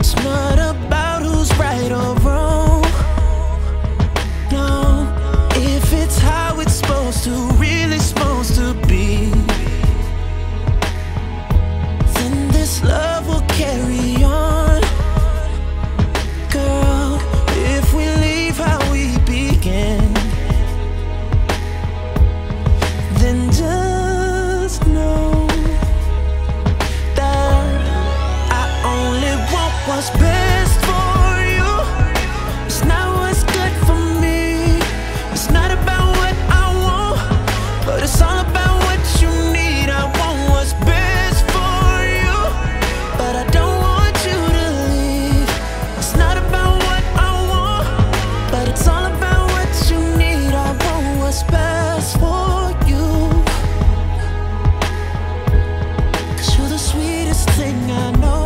it's not what's best for you. It's not what's good for me. It's not about what I want, but it's all about what you need. I want what's best for you, but I don't want you to leave. It's not about what I want, but it's all about what you need. I want what's best for you. Cause you're the sweetest thing I know.